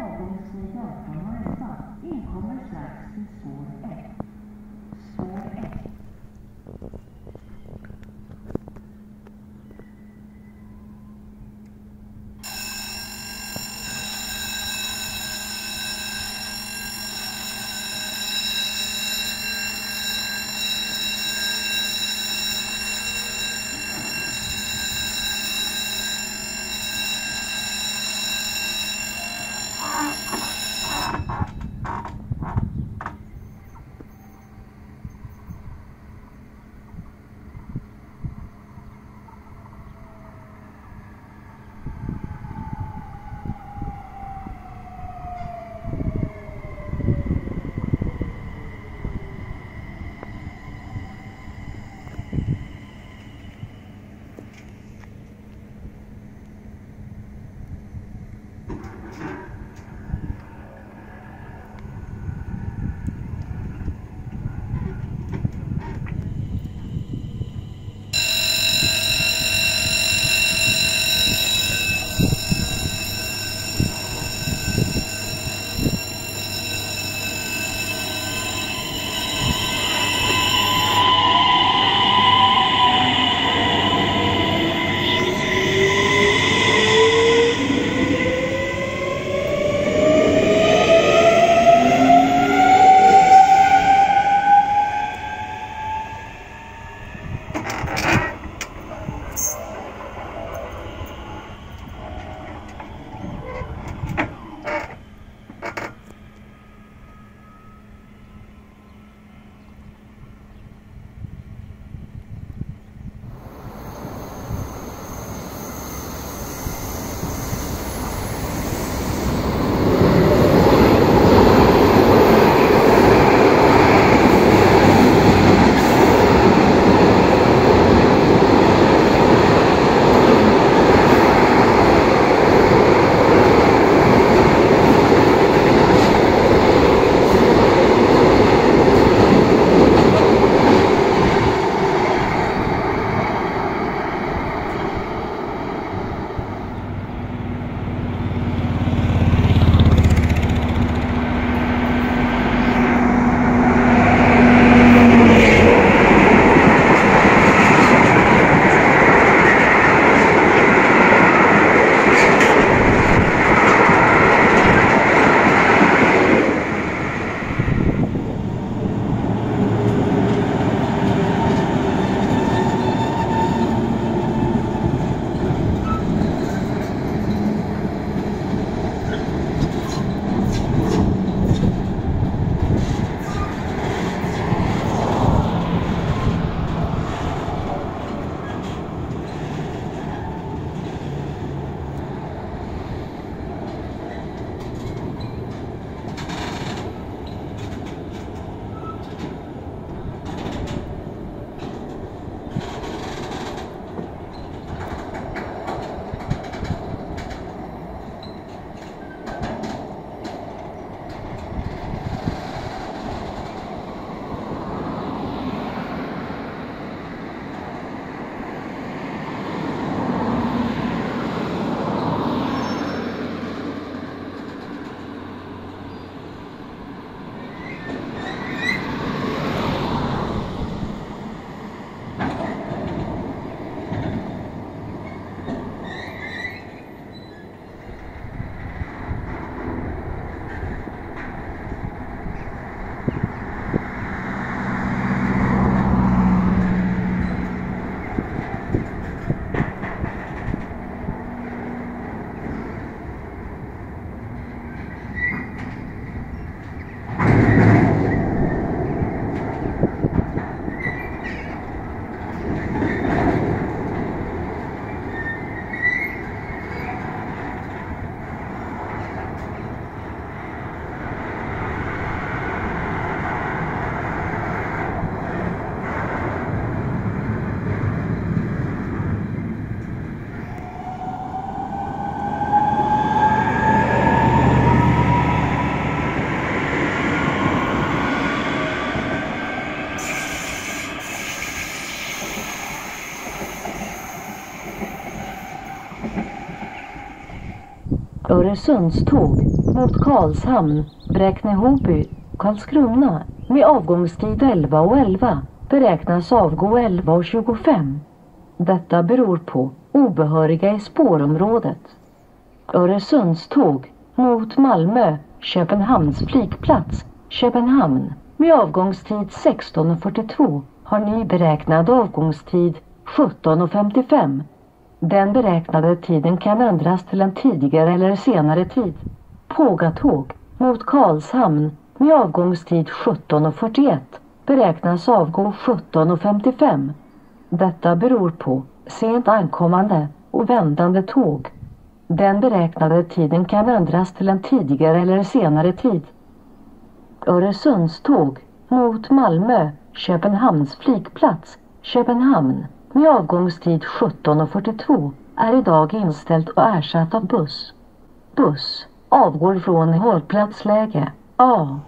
到公司要蓬莱散一蓬莱散是说哎说 Öresundståg mot Karlshamn, Bräkne-Hoby, Karlskrona med avgångstid 11 och 11 beräknas avgå 11 och 25. Detta beror på obehöriga i spårområdet. Öresundståg mot Malmö, Köpenhamns flygplats, Köpenhamn med avgångstid 16.42 har ny beräknad avgångstid 17.55. Den beräknade tiden kan ändras till en tidigare eller senare tid. Pågatåg mot Karlshamn med avgångstid 17.41 beräknas avgå 17.55. Detta beror på sent ankommande och vändande tåg. Den beräknade tiden kan ändras till en tidigare eller senare tid. Öresundståg mot Malmö, Köpenhamns flygplats, Köpenhamn med avgångstid 17.42 är idag inställt och ersatt av buss. Buss avgår från hållplatsläge A.